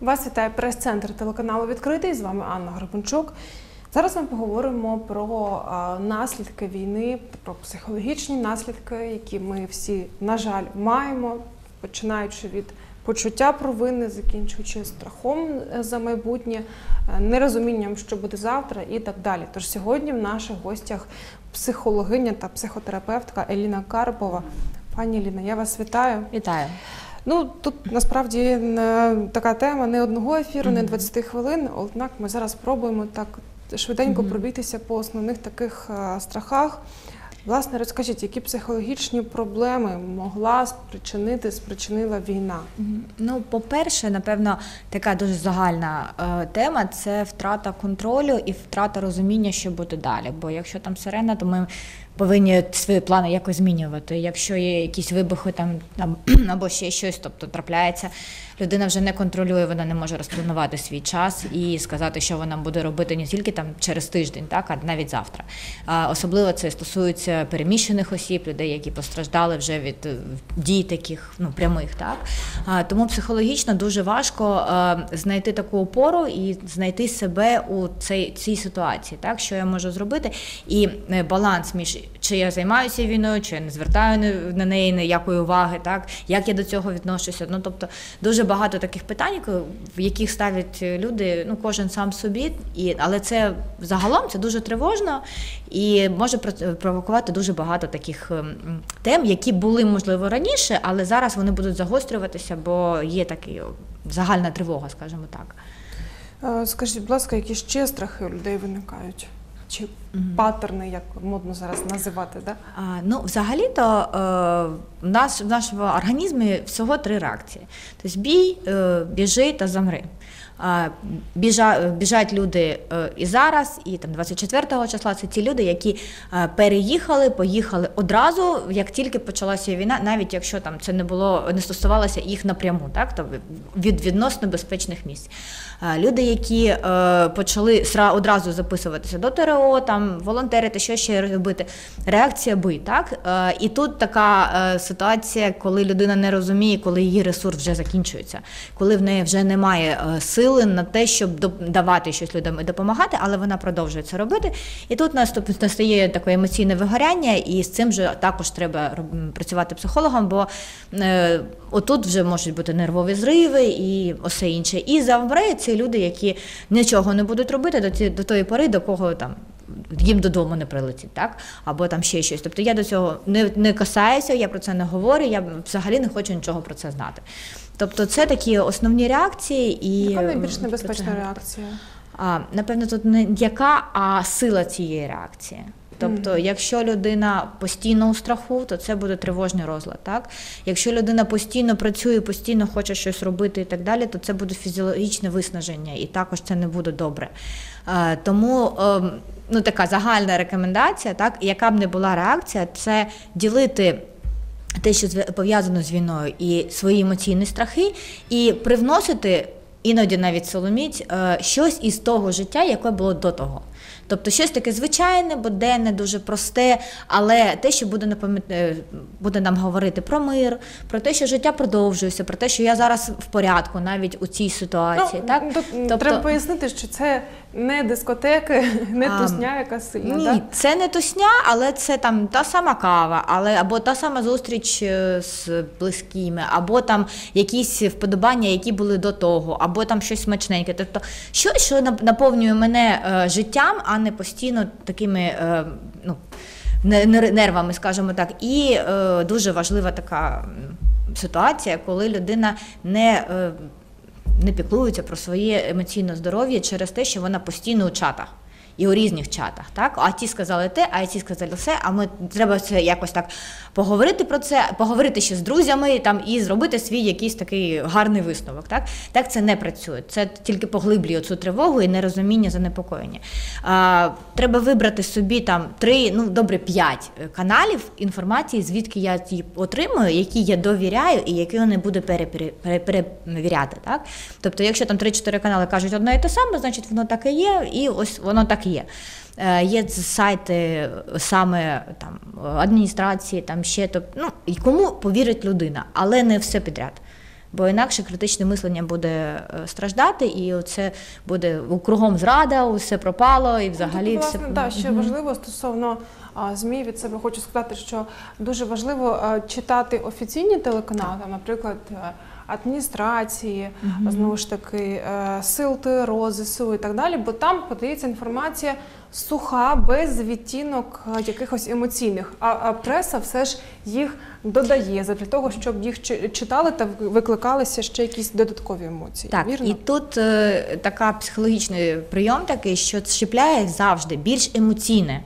Вас вітає прес-центр телеканалу Відкритий. З вами Анна Гребенчук. Зараз ми поговоримо про наслідки війни, про психологічні наслідки, які ми всі, на жаль, маємо, починаючи від почуття провини, закінчуючи страхом е, за майбутнє, е, нерозумінням, що буде завтра, і так далі. Тож сьогодні в наших гостях психологиня та психотерапевтка Еліна Карпова. Пані Еліна, я вас вітаю. Вітаю. Ну тут насправді не така тема не одного ефіру, не 20 хвилин. Однак ми зараз спробуємо так швиденько пробітися по основних таких е, страхах. Власне, розкажіть, які психологічні проблеми могла спричинити, спричинила війна? Ну, по-перше, напевно, така дуже загальна е, тема це втрата контролю і втрата розуміння, що буде далі. Бо якщо там сирена, то ми повинні свої плани якось змінювати. Якщо є якісь вибухи там, або ще щось, тобто трапляється, людина вже не контролює, вона не може розпланувати свій час і сказати, що вона буде робити не тільки там через тиждень, так а навіть завтра. А особливо це стосується переміщених осіб, людей, які постраждали вже від е, дій таких ну прямих, так а, тому психологічно дуже важко е, знайти таку опору і знайти себе у цій, цій ситуації, так що я можу зробити, і е, баланс між чи я займаюся війною, чи я не звертаю на- неї ніякої уваги, так як я до цього відношуся. Ну тобто дуже багато таких питань, в яких ставлять люди, ну кожен сам собі, і але це загалом це дуже тривожно і може провокувати дуже багато таких ем, тем, які були можливо раніше, але зараз вони будуть загострюватися, бо є такий загальна тривога, скажімо так. Е, Скажіть, будь ласка, які ще страхи у людей виникають? Чи Мгм. патерни, як модно зараз називати? Да? А, ну, взагалі-то е, в, нас, в нашому організмі всього три реакції: тобто бій, е, біжи та замри. Біжа, біжать люди е, і зараз, і там 24 числа це ті люди, які е, переїхали, поїхали одразу, як тільки почалася війна, навіть якщо там це не було, не стосувалося їх напряму, так то від відносно безпечних місць. Е, Люди, які е, почали одразу записуватися до ТРО, там волонтерити, що ще робити. Реакція бий, так? Е, І тут така ситуація, коли людина не розуміє, коли її ресурс вже закінчується, коли в неї вже немає сили на те, щоб давати щось людям і допомагати, але вона продовжує це робити. І тут настає таке емоційне вигоряння, і з цим же також треба працювати психологом, бо отут вже можуть бути нервові зриви і усе інше. І завмре це люди, які нічого не будуть робити до, ті- до тої пори, до кого там. Їм додому не прилетить, так? Або там ще щось. Тобто я до цього не, не касаюся, я про це не говорю, я взагалі не хочу нічого про це знати. Тобто це такі основні реакції і Яка найбільш небезпечна реакція? а, напевно, тут не яка, а сила цієї реакції. Тобто, якщо людина постійно у страху, то це буде тривожний розлад. Так? Якщо людина постійно працює, постійно хоче щось робити і так далі, то це буде фізіологічне виснаження, і також це не буде добре. Е, тому ем, ну, така загальна рекомендація, так, яка б не була реакція, це ділити. Те, що пов'язано з війною, і свої емоційні страхи, і привносити іноді навіть соломіть е, щось із того життя, яке було до того. Тобто щось таке звичайне, буденне, дуже просте, але те, що буде е, буде нам говорити про мир, про те, що життя продовжується, про те, що я зараз в порядку, навіть у цій ситуації. так? тут Тобто- Треба пояснити, що це не дискотеки, не А, тусня, яка сильна. Ні, да? це не тусня, але це там та сама кава, але або та сама зустріч е, з близькими, або там якісь вподобання, які були до того, або там щось смачненьке. Тобто щось, що наповнює мене е, життям, а не постійно такими. е, ну, не- не- нервами, скажімо так, і е, дуже важлива така ситуація, коли людина не е, не піклується про своє емоційне здоров'я через те, що вона постійно у чатах. І у різних чатах, так? А ті сказали те, а ті сказали все, а ми треба це якось так поговорити про це, поговорити ще з друзями там і зробити свій якийсь такий гарний висновок. Так, так це не працює. Це тільки поглиблює цю тривогу і нерозуміння, занепокоєння. А, треба вибрати собі там три, ну добре, п'ять каналів інформації, звідки я її отримую, які я довіряю і які не буду перевіряти. Так? Тобто, якщо там 3-4 канали кажуть одне і те саме, значить воно так і є, і ось воно так є. Е, Є сайти саме там адміністрації, там ще то ну і кому повірить людина, але не все підряд. Бо інакше критичне мислення буде е, страждати, і це буде кругом зрада, усе пропало, і взагалі Ну, тут, все власне, да, ще важливо стосовно ЗМІ від себе хочу сказати, що дуже важливо читати офіційні телеканали, там, наприклад, адміністрації, знову ж таки, е, сил ТРО, ЗСУ і так далі, бо там подається інформація суха, без відтінок якихось емоційних. А, а преса все ж їх додає для того, щоб їх чи- читали та викликалися ще якісь додаткові емоції. Так, Вірно? і тут е, така психологічний прийом такий, що чіпляє завжди більш емоційне.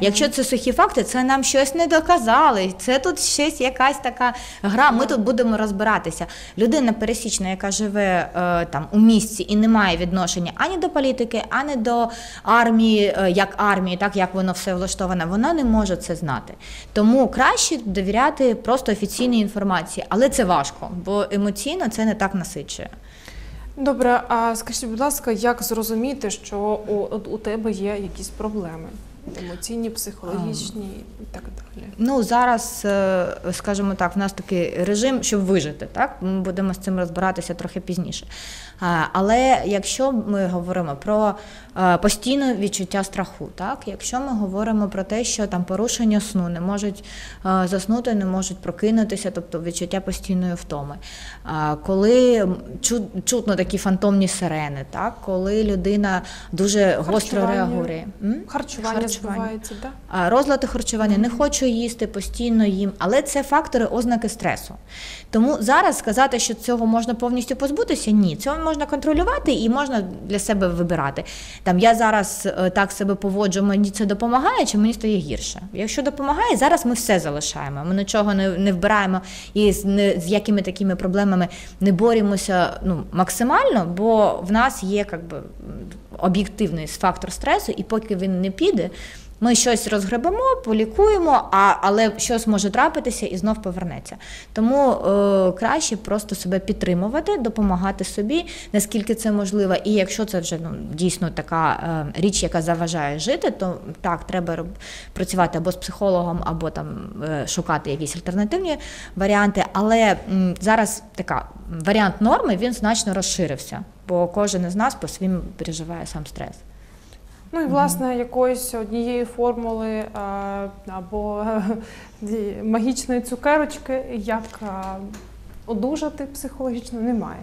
Якщо це сухі факти, це нам щось не доказали. Це тут щось якась така гра. Ми тут будемо розбиратися. Людина пересічна, яка живе е, там у місті і не має відношення ані до політики, ані до армії, е, як армії, так як воно все влаштоване, вона не може це знати. Тому краще довіряти просто офіційній інформації, але це важко, бо емоційно це не так насичує. Добре, а скажіть, будь ласка, як зрозуміти, що у, у тебе є якісь проблеми? Емоційні, психологічні і так далі. Ну зараз, е, скажімо так, в нас такий режим, щоб вижити. Так ми будемо з цим розбиратися трохи пізніше. Але якщо ми говоримо про е, постійне відчуття страху, так? Якщо ми говоримо про те, що там порушення сну не можуть е, заснути, не можуть прокинутися, тобто відчуття постійної втоми, коли чутно такі фантомні сирени, так? Коли людина дуже гостро реагує. Харчування, збивається, так? А, Розлади харчування, не хочу їсти, постійно їм, але це фактори ознаки стресу. Тому зараз сказати, що цього можна повністю позбутися, ні, цього можна контролювати і можна для себе вибирати. Там я зараз е, так себе поводжу, мені це допомагає, чи мені стає гірше. Якщо допомагає, зараз ми все залишаємо. Ми нічого не, не вбираємо і з, не, з якими такими проблемами не боремося ну, максимально, бо в нас є як би, м, об'єктивний фактор стресу, і поки він не піде. Ми щось розгребемо, полікуємо, а, але щось може трапитися і знов повернеться. Тому е, краще просто себе підтримувати, допомагати собі, наскільки це можливо. І якщо це вже ну, дійсно така е, річ, яка заважає жити, то так, треба працювати або з психологом, або там е, шукати якісь альтернативні варіанти. Але м, зараз така варіант норми він значно розширився, бо кожен із нас по своїм переживає сам стрес. Ну і власне якоїсь однієї формули або магічної цукерочки, як одужати психологічно, немає.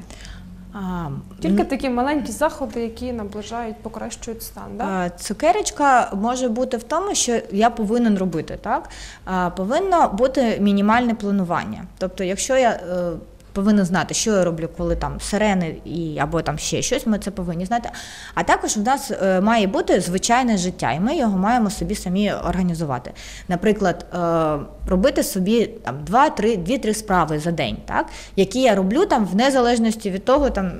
А, Тільки такі маленькі заходи, які наближають, покращують стан. Да? Е, Цукерочка може бути в тому, що я повинен робити, так? Е, Повинно бути мінімальне планування. Тобто, якщо я е, повинна знати, що я роблю, коли там сирени і або там ще щось, ми це повинні знати. А також в нас е, має бути звичайне життя, і ми його маємо собі самі організувати. Наприклад, е, робити собі там два-три, дві-три справи за день, так? які я роблю там в незалежності від того, там,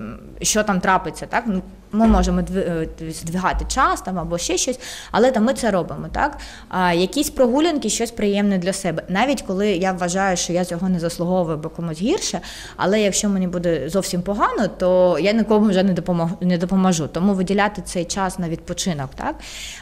що там трапиться. Так? Ну, Ми можемо е, здвигати час там або ще щось, але там ми це робимо. Так? А, якісь прогулянки, щось приємне для себе. Навіть коли я вважаю, що я цього не заслуговую, бо комусь гірше, але якщо мені буде зовсім погано, то я нікому вже не допоможу, не допоможу. Тому виділяти цей час на відпочинок. Так?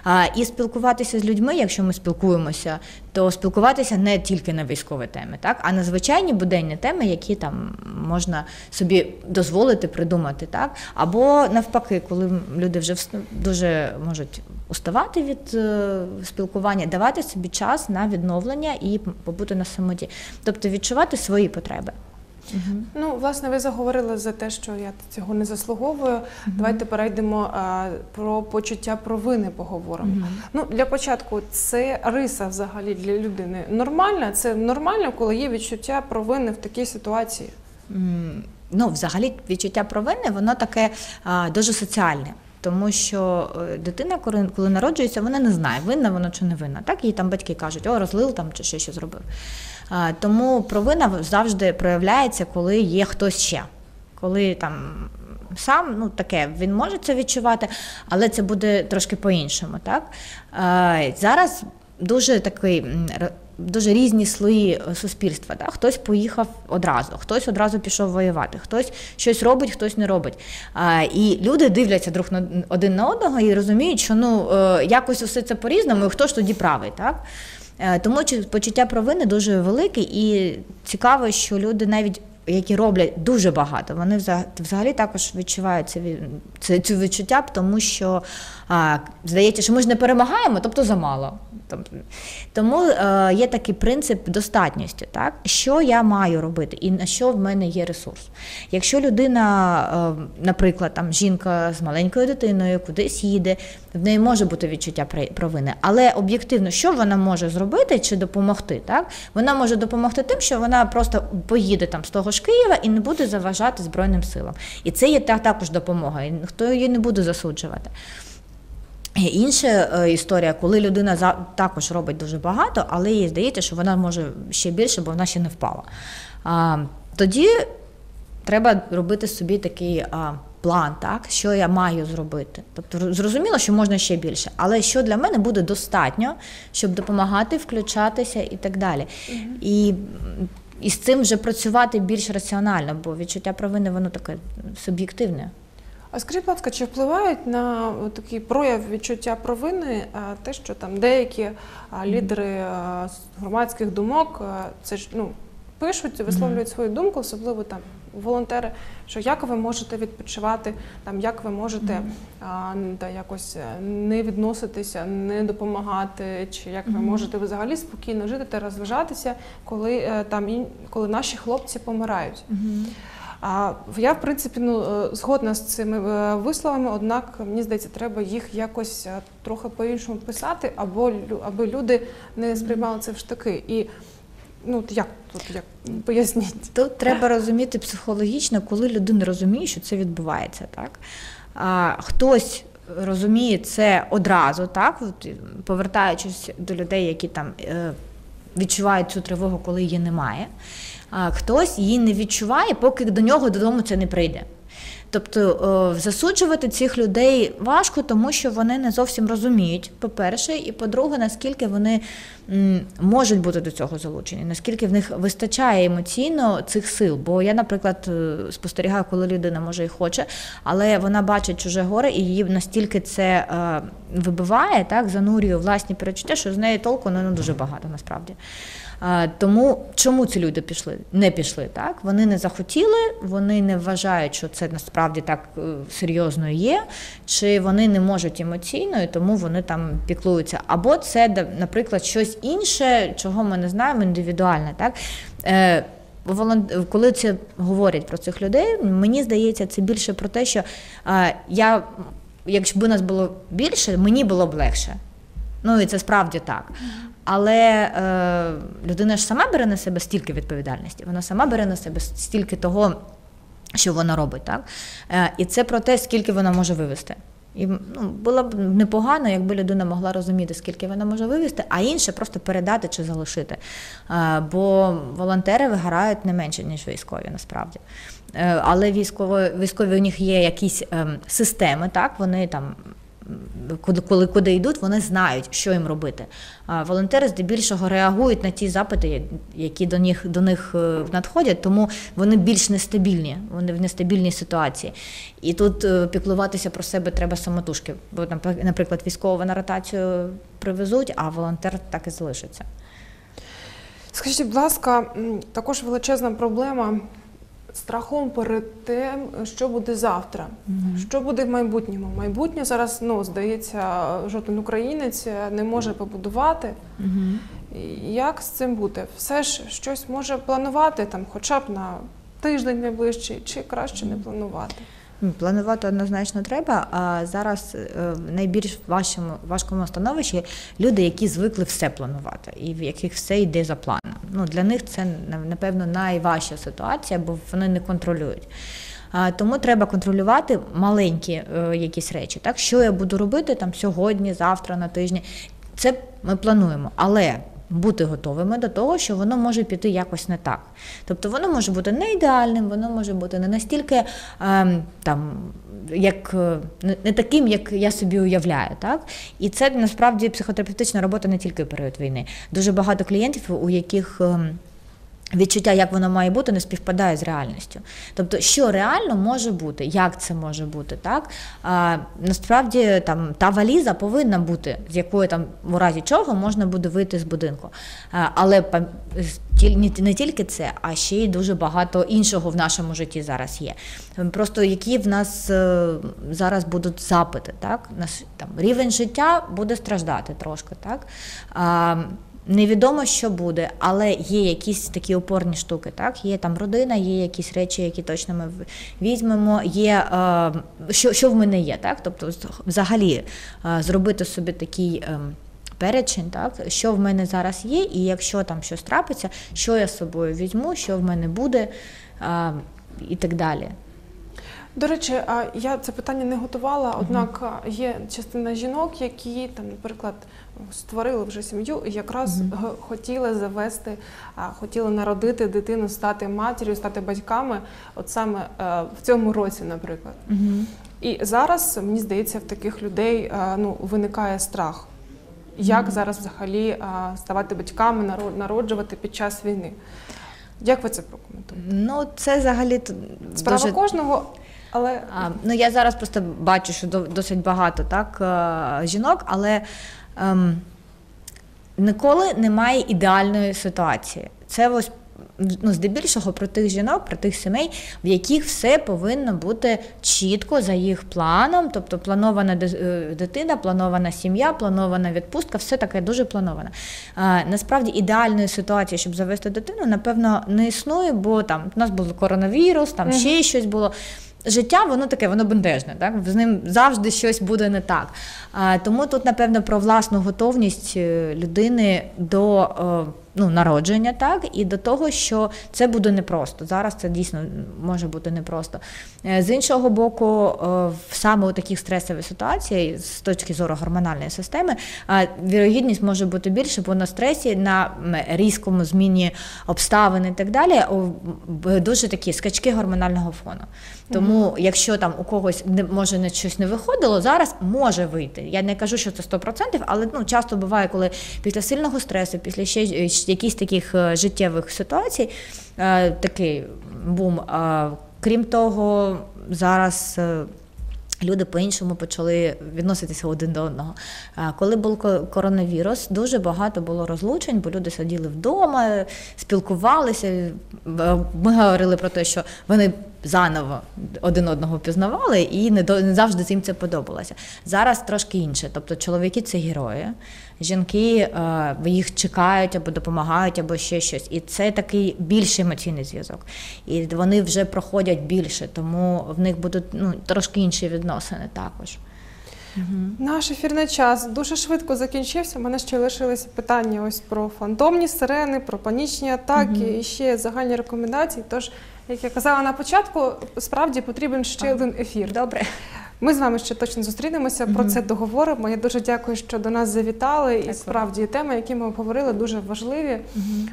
А, і спілкуватися з людьми, якщо ми спілкуємося, то спілкуватися не тільки на військові теми, так? а на звичайні буденні теми, які там можна собі дозволити придумати. Так? Або навпаки, коли люди вже вс- дуже можуть уставати від е, спілкування, давати собі час на відновлення і побути на самоті, тобто відчувати свої потреби. Ну, власне, ви заговорили за те, що я цього не заслуговую. Давайте перейдемо а, про почуття провини поговоримо. Ну, для початку, це риса взагалі для людини нормальна? Це нормально, коли є відчуття провини в такій ситуації? Ну, взагалі, відчуття провини, воно таке а, дуже соціальне. Тому що е, дитина, коли, народжується, вона не знає, винна вона чи не винна. Так їй там батьки кажуть, о, розлив там чи ще що зробив. А, тому провина завжди проявляється, коли є хтось ще. Коли там сам, ну таке, він може це відчувати, але це буде трошки по-іншому. Так? А, зараз дуже такий. Дуже різні слої е, суспільства. Так? Хтось поїхав одразу, хтось одразу пішов воювати, хтось щось робить, хтось не робить. А, і люди дивляться друг на один на одного і розуміють, що ну е, якось усе це по-різному, і хто ж тоді правий, так? Е, Тому почуття провини дуже велике і цікаво, що люди навіть які роблять дуже багато, вони вза- взагалі також відчувають це, це, це відчуття, тому що а, здається, що ми ж не перемагаємо, тобто замало. Тому е, є такий принцип достатньості, так? що я маю робити і на що в мене є ресурс. Якщо людина, е, наприклад, там жінка з маленькою дитиною кудись їде, в неї може бути відчуття провини, але об'єктивно, що вона може зробити чи допомогти? Так? Вона може допомогти тим, що вона просто поїде там з того ж Києва і не буде заважати Збройним силам. І це є та- також допомога, і ніхто її не буде засуджувати. Є Інша е, історія, коли людина також робить дуже багато, але їй здається, що вона може ще більше, бо вона ще не впала. А, тоді треба робити собі такий а, план, так, що я маю зробити. Тобто зрозуміло, що можна ще більше, але що для мене буде достатньо, щоб допомагати, включатися і так далі. І, і з цим вже працювати більш раціонально, бо відчуття провини воно таке суб'єктивне. А скажіть, будь ласка, чи впливають на такий прояв відчуття провини те, що там деякі лідери громадських думок це ж ну пишуть, висловлюють свою думку, особливо там волонтери, що як ви можете відпочивати, там як ви можете а, та якось е, не відноситися, не допомагати, чи як ви можете взагалі спокійно жити та розважатися, коли е, там коли наші хлопці помирають. А я, в принципі, ну е, згодна з цими е, висловами, однак мені здається, треба їх якось е, трохи по-іншому писати, або аби люди не сприймали це в штики. І ну як тут як поясніть? Тут треба розуміти психологічно, коли людина розуміє, що це відбувається, так? А, хтось розуміє це одразу, так? Повертаючись до людей, які там відчувають цю тривогу, коли її немає. А хтось її не відчуває, поки до нього додому це не прийде. Тобто е, засуджувати цих людей важко, тому що вони не зовсім розуміють, по-перше, і по-друге, наскільки вони можуть бути до цього залучені, наскільки в них вистачає емоційно цих сил. Бо я, наприклад, е, спостерігаю, коли людина може і хоче, але вона бачить чуже горе, і її настільки це е, вибиває, так, занурює власні перечуття, що з неї толку ну, не дуже багато насправді. Тому чому ці люди пішли? Не пішли, так? Вони не захотіли, вони не вважають, що це насправді так е, серйозно є, чи вони не можуть емоційно, і тому вони там піклуються. Або це, наприклад, щось інше, чого ми не знаємо, індивідуальне, так? Е, Коли це говорять про цих людей, мені здається, це більше про те, що е, я, якби нас було більше, мені було б легше. Ну і це справді так. Але е, людина ж сама бере на себе стільки відповідальності, вона сама бере на себе стільки того, що вона робить, так? Е, і це про те, скільки вона може вивести. І ну, було б непогано, якби людина могла розуміти, скільки вона може вивести, а інше просто передати чи залишити. Е, бо волонтери виграють не менше, ніж військові, насправді. Е, але військові, військові у них є якісь ем, системи, так, вони там коли, куди йдуть, вони знають, що їм робити. А волонтери здебільшого реагують на ті запити, які до них до них е, надходять, тому вони більш нестабільні, вони в нестабільній ситуації. І тут е, піклуватися про себе треба самотужки. Бо, напр- наприклад, військового на ротацію привезуть, а волонтер так і залишиться. Скажіть, будь ласка, також величезна проблема страхом перед тим, що буде завтра, що буде в майбутньому. Майбутнє зараз, ну здається, жоден українець не може побудувати. І Як з цим бути? Все ж щось може планувати там, хоча б на тиждень найближчий, чи краще не планувати? Ну, Планувати однозначно треба. А зараз е, в найбільш важчому важкому становищі люди, які звикли все планувати, і в яких все йде за планом. Ну для них це напевно найважча ситуація, бо вони не контролюють. Тому треба контролювати маленькі е, якісь речі. Так, що я буду робити там сьогодні, завтра, на тижні. Це ми плануємо, але бути готовими до того, що воно може піти якось не так. Тобто воно може бути не ідеальним, воно може бути не настільки ем, там. Як е, не таким, як я собі уявляю, так і це насправді психотерапевтична робота не тільки в період війни. Дуже багато клієнтів, у яких ем, Відчуття, як воно має бути, не співпадає з реальністю. Тобто, що реально може бути, як це може бути, так а, насправді там та валіза повинна бути, з якої там в разі чого можна буде вийти з будинку. А, але не тільки це, а ще й дуже багато іншого в нашому житті зараз є. Просто які в нас е, зараз будуть запити, так наш там рівень життя буде страждати трошки, так. А, Невідомо, що буде, але є якісь такі опорні штуки. Так, є там родина, є якісь речі, які точно ми візьмемо. Є е, що, що в мене є, так? Тобто, взагалі е, зробити собі такий. е, Перечень, так, що в мене зараз є, і якщо там щось трапиться, що я з собою візьму, що в мене буде, е, і так далі. До речі, я це питання не готувала, однак є частина жінок, які там, наприклад, створили вже сім'ю і якраз хотіли завести, хотіли народити дитину, стати матір'ю, стати батьками, от саме е, в цьому році, наприклад. І зараз мені здається, в таких людей е, ну виникає страх. Як зараз взагалі ставати батьками, наро- народжувати під час війни? Як ви це прокоментуєте? Ну, це взагалі Справа дуже кожного, але А, ну я зараз просто бачу, що досить багато так е, жінок, але ем, ніколи немає ідеальної ситуації. Це ось ну, здебільшого про тих жінок, про тих сімей, в яких все повинно бути чітко за їх планом, тобто планована е, дитина, планована сім'я, планована відпустка, все таке дуже плановане. Насправді ідеальної ситуації, щоб завести дитину, напевно, не існує, бо там у нас був коронавірус, там ще щось було. Життя, воно таке, воно бентежне, так? З ним завжди щось буде не так. Тому тут, напевно, про власну готовність е, людини до е, ну, народження, так, і до того, що це буде непросто. Зараз це дійсно може бути непросто. Е, З іншого боку, е, саме у таких стресових ситуаціях, з точки зору гормональної системи, вірогідність може бути більше, бо на стресі, на різкому зміні обставин і так далі, дуже такі скачки гормонального фону. Тому, якщо там у когось не може не щось не виходило, зараз може вийти. Я не кажу, що це 100%, але ну часто буває, коли після сильного стресу, після ще е, якісь таких е, життєвих ситуацій, е, такий бум. Крім того, зараз. е, Люди по-іншому почали відноситися один до одного. Коли був коронавірус, дуже багато було розлучень, бо люди сиділи вдома, спілкувалися. Ми говорили про те, що вони заново один одного пізнавали, і не завжди їм це подобалося. Зараз трошки інше. Тобто чоловіки це герої, жінки е, їх чекають або допомагають, або ще щось. І це такий більший емоційний зв'язок. І вони вже проходять більше, тому в них будуть ну, трошки інші відносини також. Наш ефірний час дуже швидко закінчився. У мене ще лишилися питання ось про фантомні сирени, про панічні атаки і ще загальні рекомендації. Тож, як я казала на початку, справді потрібен ще один ефір. Добре. Ми з вами ще точно зустрінемося, про це договоримо. Я дуже дякую, що до нас завітали. І справді теми, які ми обговорили, дуже важливі.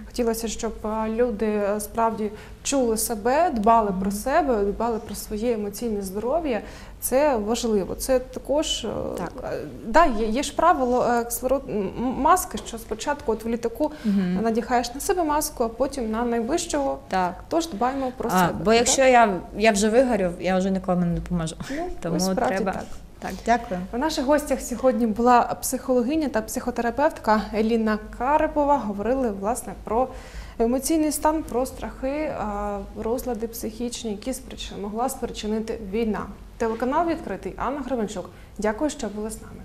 Хотілося, щоб люди справді чули себе, дбали про себе, дбали про своє емоційне здоров'я. Це важливо. Це також е, Так. е, да, є, є ж правило е, кислород маски, що спочатку от в літаку надягаєш на себе маску, а потім на найближчого. Так. Тож дбаємо про А, себе. бо якщо я, я вже вигорю, я вже нікому не допоможу. Ну, Тому ось справді треба. так. Так, дякую. У наших гостях сьогодні була психологиня та психотерапевтка Еліна Карпова. Говорили власне про емоційний стан, про страхи, розлади психічні, які спричин- могла спричинити війна. Телеканал відкритий Анна Гривенчук. Дякую, що були з нами.